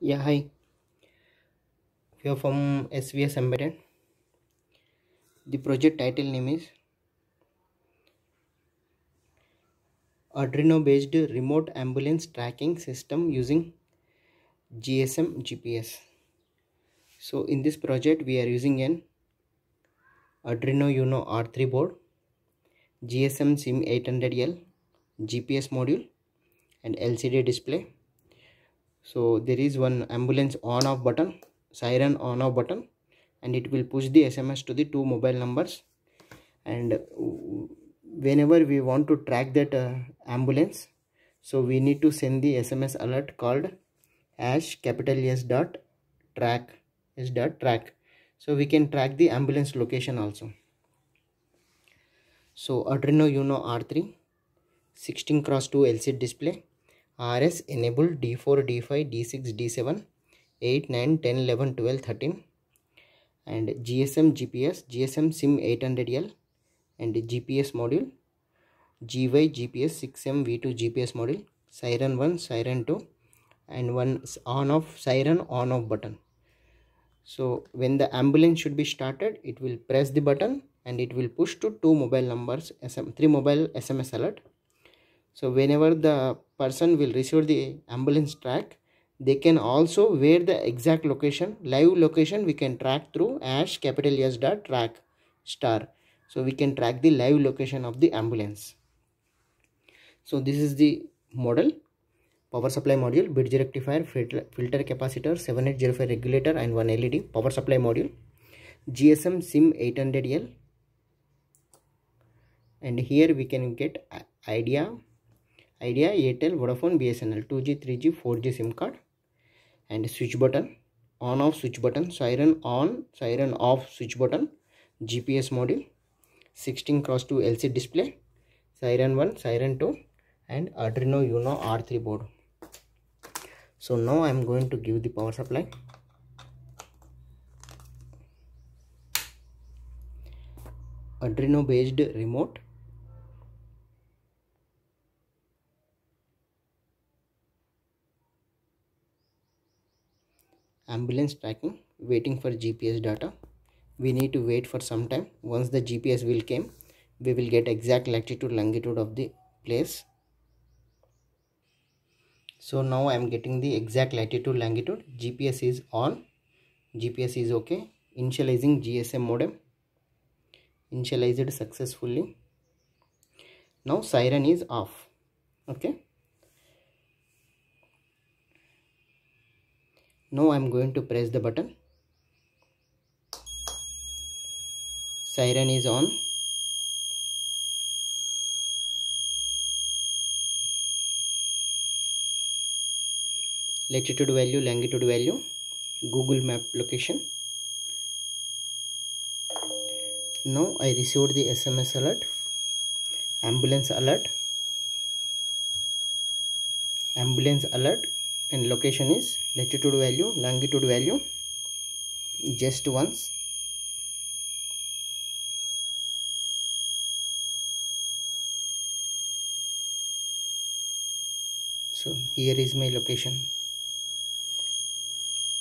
Yeah, hi. We are from SVS Embedded. The project title name is Arduino based remote ambulance tracking system using GSM GPS. So in this project we are using an Arduino Uno R3 board, GSM SIM 800L, GPS module and LCD display. So there is one ambulance on off button, siren on off button and it will push the SMS to the two mobile numbers. And whenever we want to track that uh, ambulance so we need to send the SMS alert called hash capital S dot track S dot track. So we can track the ambulance location also. So Arduino Uno R3 16 cross 2 LCD display RS enabled D4 D5 D6 D7 8 9 10 11 12 13 and GSM GPS GSM SIM 800L and GPS module GY GPS 6M V2 GPS module siren 1 siren 2 and one on off siren on off button. So when the ambulance should be started it will press the button and it will push to two mobile numbers SM, three mobile SMS alert so whenever the person will receive the ambulance track they can also where the exact location live location we can track through ash capital S dot track star. So we can track the live location of the ambulance. So this is the model. Power supply module bridge rectifier filter, filter capacitor 7805 regulator and one led power supply module gsm sim 800l and here we can get idea idea airtel vodafone bsnl 2g 3g 4g sim card and switch button on off switch button siren on siren off switch button gps module 16 cross 2 lcd display siren 1 siren 2 and arduino uno r3 board so now i'm going to give the power supply arduino based remote ambulance tracking waiting for gps data. We need to wait for some time. Once the gps will came we will get exact latitude longitude of the place. So now i am getting the exact latitude longitude. Gps is on. Gps is okay. Initializing gsm modem. Initialized successfully. Now siren is off. Okay now i'm going to press the button. Siren is on. Latitude value longitude value google map location. Now i received the sms alert ambulance alert ambulance alert and location is latitude value longitude value just once. So here is my location.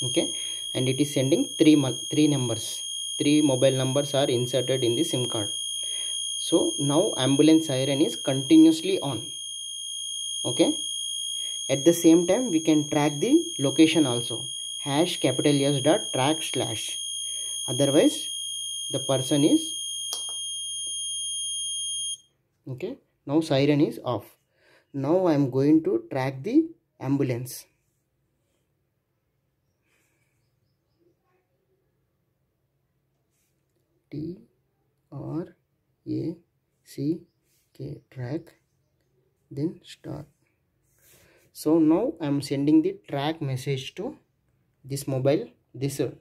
Okay? And it is sending three three numbers. Three mobile numbers are inserted in the sim card. So now ambulance siren is continuously on. Okay at the same time we can track the location also. Hash capital s dot track slash. Otherwise the person is okay now siren is off. Now i am going to track the ambulance. T R A C K track then start so now I'm sending the track message to this mobile. This uh,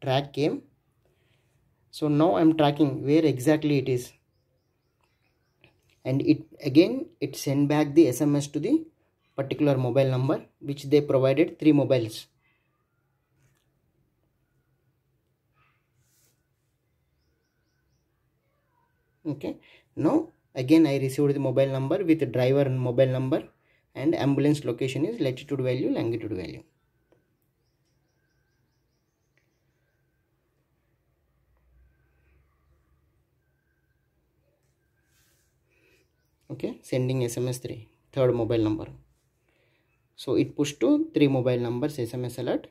track came. So now I'm tracking where exactly it is. And it again it send back the SMS to the particular mobile number which they provided three mobiles. Okay. Now again i received the mobile number with driver mobile number and ambulance location is latitude value longitude value. Okay sending sms 3 third mobile number. So it pushed to three mobile numbers sms alert.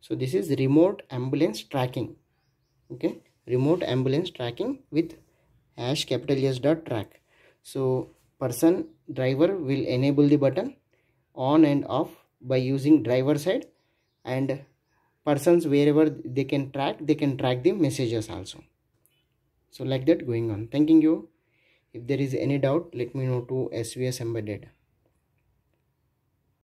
So this is remote ambulance tracking. Okay remote ambulance tracking with hash capital s dot track. So person driver will enable the button on and off by using driver side and persons wherever they can track they can track the messages also. So like that going on. Thanking you. If there is any doubt let me know to svs embedded